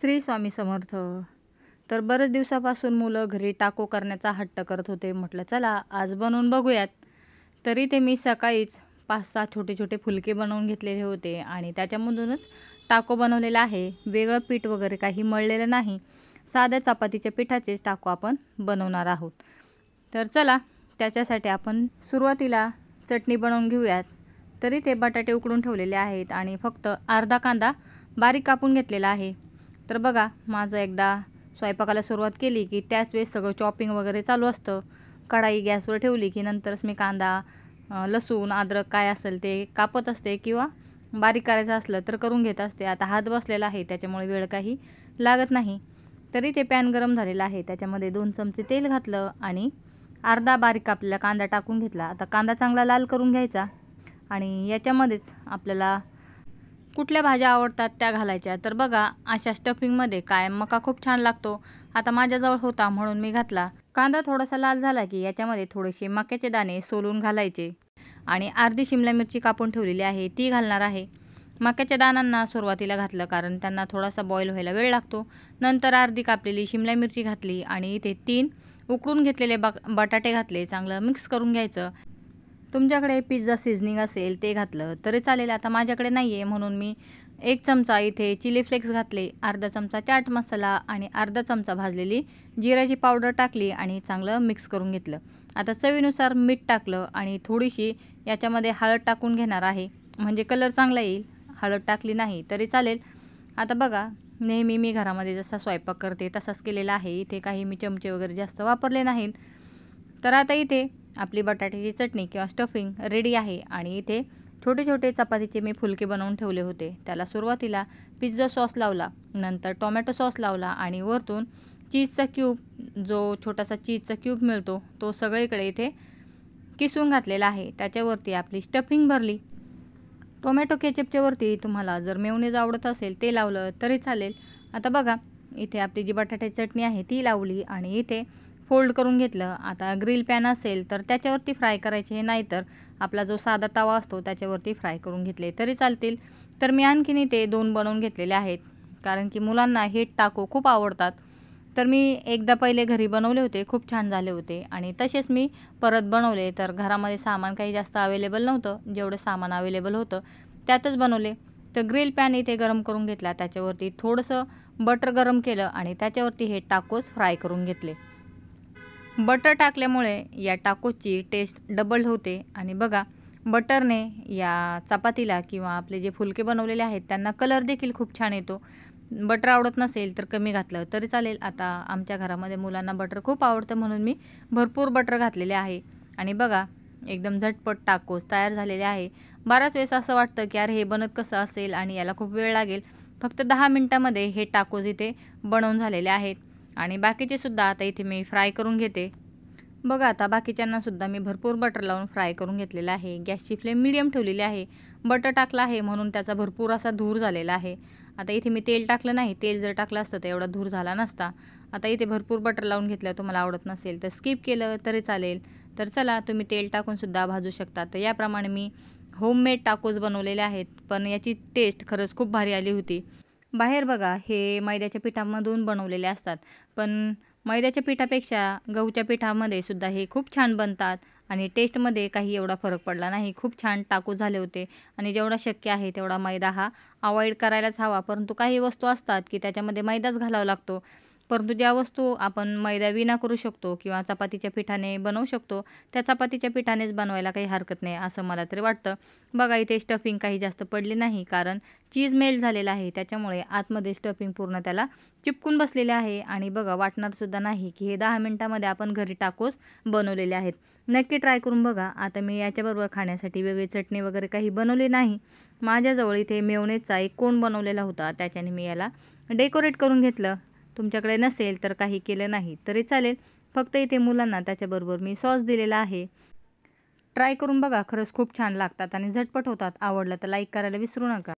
श्री स्वामी समर्थ. तर बरेच दिवसापासून मुलं घरी टाको करण्याचा हट्ट करत होते. म्हटलं चला आज बनवून बघूयात. तरी ते मी सकाळीच पाच सहा छोटे छोटे फुलके बनवून घेतलेले होते आणि त्याच्यामधूनच टाको बनवलेला आहे. वेगळं पीठ वगैरे काही मळलेलं नाही. साध्या चपातीच्या पिठाचेच टाको आपण बनवणार आहोत. तर चला त्याच्यासाठी आपण सुरुवातीला चटणी बनवून घेऊयात. तरी ते बटाटे उकडून ठेवलेले आहेत आणि फक्त अर्धा कांदा बारीक कापून घेतलेला आहे. तर बघा माझं एकदा स्वयंपाकाला सुरुवात केली की त्याच वेळेस सगळं चॉपिंग वगैरे चालू असतं. कढाई गॅसवर ठेवली की नंतरच मी कांदा लसूण अद्रक काय असेल ते कापत असते किंवा बारीक करायचं असलं तर करून घेत असते. आता हात बसलेला आहे त्याच्यामुळे वेळ काही लागत नाही. तरी ते पॅन गरम झालेलं आहे. त्याच्यामध्ये दोन चमचे तेल घातलं आणि अर्धा बारीक कापलेला कांदा टाकून घेतला. आता कांदा चांगला लाल करून घ्यायचा आणि याच्यामध्येच आपल्याला कुठल्या भाज्या आवडतात त्या घालायच्या? तर बघा अशा स्टफिंगमध्ये काय मका खूप छान लागतो. आता माझ्याजवळ होता म्हणून मी घातला. कांदा थोडासा लाल झाला की याच्यामध्ये थोडेसे मक्याचे दाणे सोलून घालायचे. आणि अर्धी शिमला मिरची कापून ठेवलेली आहे ती घालणार आहे. मक्याच्या दाणांना सुरुवातीला घातलं कारण त्यांना थोडासा बॉईल व्हायला वेळ लागतो. नंतर अर्धी कापलेली शिमला मिरची घातली आणि इथे तीन उकडून घेतलेले बटाटे घातले. चांगलं मिक्स करून घ्यायचं. तुमच्याकडे पिझ्झा सिझनिंग असेल ते घातलं तरी चालेल. आता माझ्याकडे नाही आहे म्हणून मी एक चमचा इथे चिली फ्लेक्स घातले अर्धा चमचा चाट मसाला आणि अर्धा चमचा भाजलेली जिऱ्याची पावडर टाकली आणि चांगलं मिक्स करून घेतलं. आता चवीनुसार मीठ टाकलं आणि थोडीशी याच्यामध्ये हळद टाकून घेणार आहे. म्हणजे कलर चांगला येईल. हळद टाकली नाही तरी चालेल. आता बघा नेहमी मी घरामध्ये जसा स्वयंपाक करते तसाच केलेला आहे. इथे काही मी चमचे वगैरे जास्त वापरले नाहीत. तर आता इथे आपली बटाट्याची चटणी किंवा स्टफिंग रेडी आहे. आणि इथे छोटे छोटे चपातीचे मी फुलके बनवून ठेवले होते. त्याला सुरुवातीला पिझ्झा सॉस लावला नंतर टोमॅटो सॉस लावला आणि वरतून चीजचा क्यूब जो छोटासा चीजचा क्यूब मिळतो तो सगळीकडे इथे किसून घातलेला आहे. त्याच्यावरती आपली स्टफिंग भरली. टोमॅटो केचपच्या वरती तुम्हाला जर मेवणीज आवडत असेल ते लावलं तरी चालेल. आता बघा इथे आपली जी बटाट्याची चटणी आहे ती लावली आणि इथे फोल्ड करून घेतलं. आता ग्रिल पॅन असेल तर त्याच्यावरती फ्राय करायचे हे नाही तर आपला जो साधा तवा असतो त्याच्यावरती फ्राय करून घेतले तरी चालतील. तर मी आणखीन ते दोन बनवून घेतलेले आहेत. कारण की मुलांना हे टाको खूप आवडतात. तर मी एकदा पहिले घरी बनवले होते खूप छान झाले होते. आणि तसेच मी परत बनवले. तर घरामध्ये सामान काही जास्त अवेलेबल नव्हतं. जेवढं सामान अवेलेबल होतं त्यातच बनवले. तर ग्रिल पॅन इथे गरम करून घेतला. त्याच्यावरती थोडंसं बटर गरम केलं आणि त्याच्यावरती हे टाकोस फ्राय करून घेतले. बटर टाकल्यामुळे या टाकोची टेस्ट डबल होते. आणि बघा बटरने या चपातीला किंवा आपले जे फुलके बनवलेले आहेत त्यांना कलर देखील खूप छान येतो. बटर आवडत नसेल तर कमी घातलं तरी चालेल. आता आमच्या घरामध्ये मुलांना बटर खूप आवडतं म्हणून मी भरपूर बटर घातलेले आहे. आणि बघा एकदम झटपट टाकोस तयार झालेले आहे. बराच वेळेस असं वाटतं की अरे हे बनत कसं असेल? आणि याला खूप वेळ लागेल. फक्त दहा मिनटामध्ये हे टाकोज इथे बनवून झालेले आहेत. आणि बाकीचे सुद्धा आता इथे मी फ्राय करून घेते. बघा आता बाकीच्यांनासुद्धा मी भरपूर बटर लावून फ्राय करून घेतलेला आहे. गॅसची फ्लेम मिडियम ठेवलेली आहे. बटर टाकला आहे म्हणून त्याचा भरपूर असा धूर झालेला आहे. आता इथे मी तेल टाकलं नाही. तेल जर टाकलं असतं तर एवढा धूर झाला नसता. आता इथे भरपूर बटर लावून घेतलं तुम्हाला आवडत नसेल तर स्किप केलं तरी चालेल. तर चला तुम्ही तेल टाकूनसुद्धा भाजू शकता. तर याप्रमाणे मी होममेड टाकोज बनवलेले आहेत. पण याची टेस्ट खरंच खूप भारी आली होती. बाहेर बघा हे मैद्याच्या पिठामधून बनवलेले असतात. पण मैद्याच्या पिठापेक्षा गहूच्या पिठामध्ये सुद्धा हे खूप छान बनतात आणि टेस्टमध्ये काही एवढा फरक पडला नाही. खूप छान टाकू झाले होते आणि जेवढा शक्य आहे तेवढा मैदा हा अवॉइड करायलाच हवा. परंतु काही वस्तू असतात की त्याच्यामध्ये मैदाच घालावा लागतो. परंतु ज्या वस्तू आपण मैदा विना करू शकतो किंवा चपातीच्या पिठाने बनवू शकतो त्या चपातीच्या पिठानेच बनवायला काही हरकत नाही असं मला तरी वाटतं. बघा इथे स्टफिंग काही जास्त पडली नाही कारण चीज मेल्ट झालेला आहे. त्याच्यामुळे आतमध्ये स्टफिंग पूर्ण त्याला चिपकून बसलेले आहे. आणि बघा वाटणारसुद्धा नाही की हे दहा मिनटामध्ये आपण घरी टाकोस बनवलेले आहेत. नक्की ट्राय करून बघा. आता मी याच्याबरोबर खाण्यासाठी वेगळी चटणी वगैरे काही बनवली नाही. माझ्याजवळ इथे मेवणेचा एक कोण बनवलेला होता त्याच्याने मी याला डेकोरेट करून घेतलं. तुमच्याकडे नसेल तर काही केलं नाही तरी चालेल. फक्त इथे मुलांना त्याच्याबरोबर मी सॉस दिलेला आहे. ट्राय करून बघा खरंच खूप छान लागतात आणि झटपट होतात. आवडलं तर लाईक करायला विसरू नका.